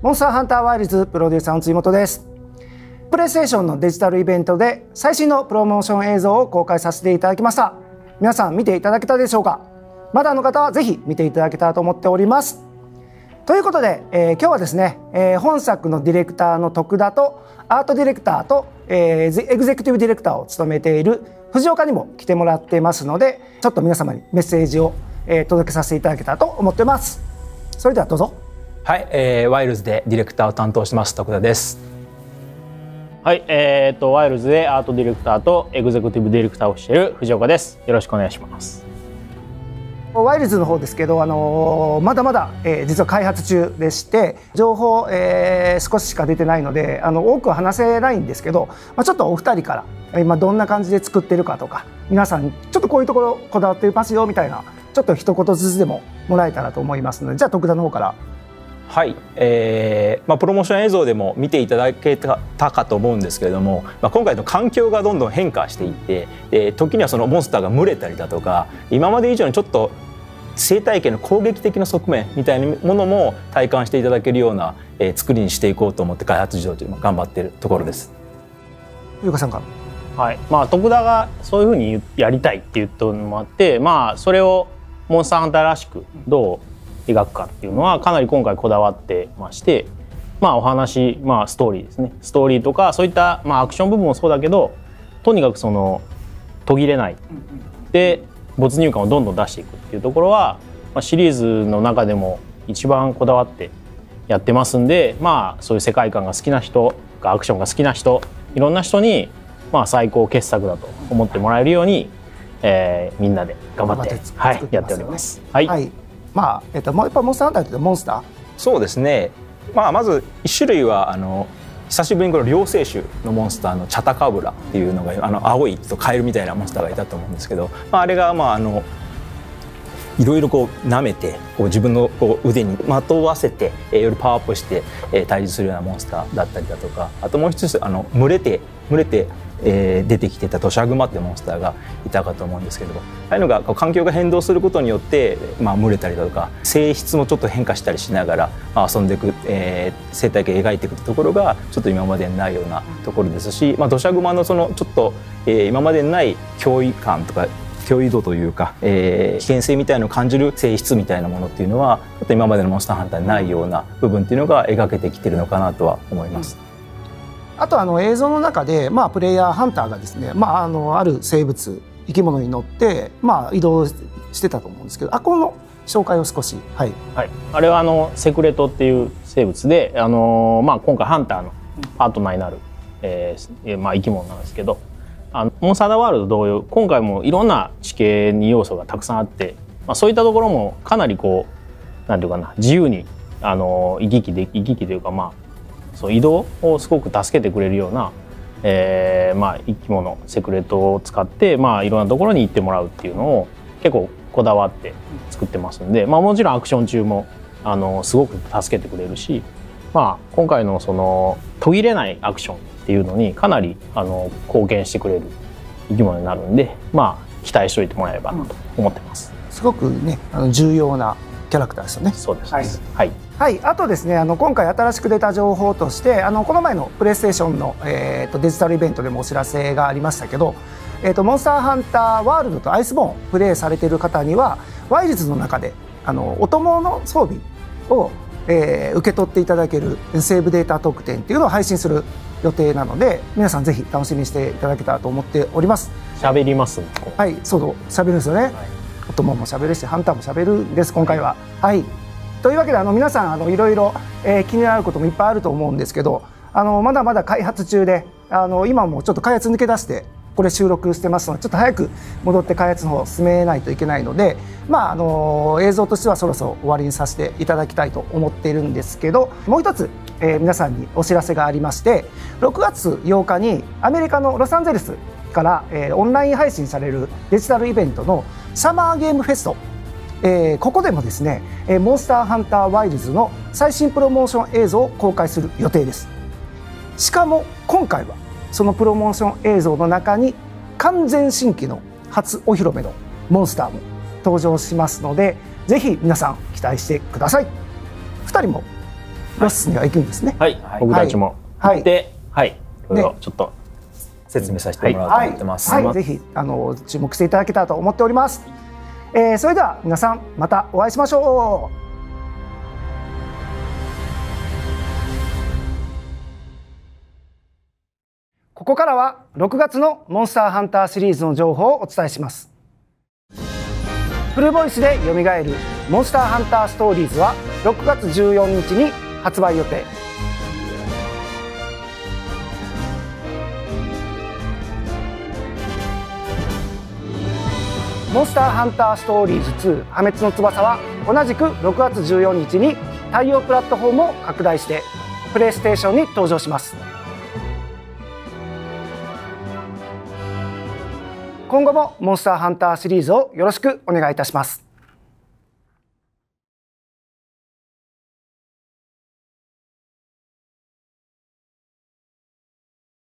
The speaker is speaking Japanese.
モンスターハンターワイルズプロデューサーの辻本です。プレイステーションのデジタルイベントで最新のプロモーション映像を公開させていただきました。皆さん見ていただけたでしょうか？まだの方はぜひ見ていただけたらと思っております。ということで、えー、今日はですね、えー、本作のディレクターの徳田とアートディレクターと、えー、エグゼクティブディレクターを務めている藤岡にも来てもらってますのでちょっと皆様にメッセージを、えー、届けさせていただけたらと思ってます。それではどうぞ。はい、えー、ワイルズでディレクターを担当します徳田です。はい、えー、っとワイルズでアートディレクターとエグゼクティブディレクターをしている藤岡です。よろしくお願いします。ワイルズの方ですけど、あのー、まだまだ、えー、実は開発中でして情報、えー、少ししか出てないのであの多くは話せないんですけど、まあ、ちょっとお二人から今どんな感じで作ってるかとか皆さんちょっとこういうところこだわってますよみたいなちょっと一言ずつでももらえたらと思いますのでじゃあ徳田の方からはい、えーまあ、プロモーション映像でも見ていただけたかと思うんですけれども、まあ、今回の環境がどんどん変化していってで時にはそのモンスターが群れたりだとか今まで以上にちょっと生態系の攻撃的な側面みたいなものも体感していただけるような、えー、作りにしていこうと思って開発事業というのを頑張っているところです。ゆうかさんかはいまあ、徳田がそういうふうにやりたいって言ったのもあって、まあ、それをモンスターハンターらしくどう描くかっていうのはかなり今回こだわってましてまあお話まあストーリーですね。ストーリーとかそういったまあアクション部分もそうだけどとにかくその途切れない。で没入感をどんどん出していくっていうところは、まあ、シリーズの中でも一番こだわってやってますんでまあそういう世界観が好きな人がアクションが好きな人いろんな人にまあ最高傑作だと思ってもらえるように、えー、みんなで頑張ってはい、やっております。はい、はいまあ、えっと、やっぱモンスターハンターってモンスター。そうですね、まあ、まず一種類はあの久しぶりにこの両生種のモンスターのチャタカブラっていうのがあの青いとカエルみたいなモンスターがいたと思うんですけど、まあ、あれがまああのいろいろこう舐めてこう自分のこう腕にまとわせて、えー、よりパワーアップして、えー、対峙するようなモンスターだったりだとかあともう一つあの群れて群れてえー、出てきてたトシャグマってモンスターがいたかと思うんですけどもああいうのが環境が変動することによって、まあ、群れたりだとか性質もちょっと変化したりしながら、まあ、遊んでいく、えー、生態系を描いていくところがちょっと今までにないようなところですし、まあ、トシャグマのそのちょっと、えー、今までにない脅威感とか脅威度というか、えー、危険性みたいのを感じる性質みたいなものっていうのはちょっと今までのモンスターハンターにないような部分っていうのが描けてきてるのかなとは思います。あとあの映像の中で、まあ、プレイヤーハンターがですね、まあ、あのある生物生き物に乗って、まあ、移動してたと思うんですけどあこの紹介を少し、はい、はい、あれはあのセクレトっていう生物で、あのまあ、今回ハンターのパートナーになる、えーまあ、生き物なんですけどあのモンスターダワールド同様今回もいろんな地形に要素がたくさんあって、まあ、そういったところもかなりこうなんていうかな自由にあの行き来で行き来というかまあそう移動をすごく助けてくれるような、えーまあ、生き物セクレットを使って、まあ、いろんなところに行ってもらうっていうのを結構こだわって作ってますんで、まあ、もちろんアクション中もあのすごく助けてくれるし、まあ、今回のその途切れないアクションっていうのにかなりあの貢献してくれる生き物になるんで、まあ、期待しておいてもらえればなと思ってます。すごくねあの重要なキャラクターですよね。そうです。はい。はい、はい、あとですねあの今回新しく出た情報としてあのこの前のプレイステーションの、えーと、デジタルイベントでもお知らせがありましたけど、えーと、モンスターハンターワールドとアイスボーンプレイされている方にはワイルズの中であのお供の装備を、えー、受け取っていただけるセーブデータ特典っていうのを配信する予定なので皆さんぜひ楽しみにしていただけたらと思っております。喋りますはいそう喋るんですよね、はい、お供も喋るしハンターも喋るんです今回は。はいというわけであの皆さんあのいろいろ、えー、気になることもいっぱいあると思うんですけどあのまだまだ開発中であの今もちょっと開発抜け出してこれ収録してますのでちょっと早く戻って開発の方進めないといけないので、まあ、あの映像としてはそろそろ終わりにさせていただきたいと思っているんですけどもう一つ、えー、皆さんにお知らせがありまして6月8日にアメリカのロサンゼルスから、えー、オンライン配信されるデジタルイベントのサマーゲームフェストえー、ここでもですね、えー、モンスターハンターワイルズの最新プロモーション映像を公開する予定です。しかも今回はそのプロモーション映像の中に完全新規の初お披露目のモンスターも登場しますのでぜひ皆さん期待してください。2人もロスには行くんですね。はい、僕たちも。はい。で、はい、い。ろいろちょっと。説明させてもらおうとはい、思ってます。はい、ぜひあの注目していただけたらと思っております。えーそれでは皆さんまたお会いしましょう。ここからは6月のモンスターハンターシリーズの情報をお伝えします。フルボイスで蘇るモンスターハンターストーリーズは6月14日に発売予定。モンスターハンターストーリーズ2破滅の翼は同じく6月14日に対応プラットフォームを拡大してプレイステーションに登場します。今後もモンスターハンターシリーズをよろしくお願いいたします。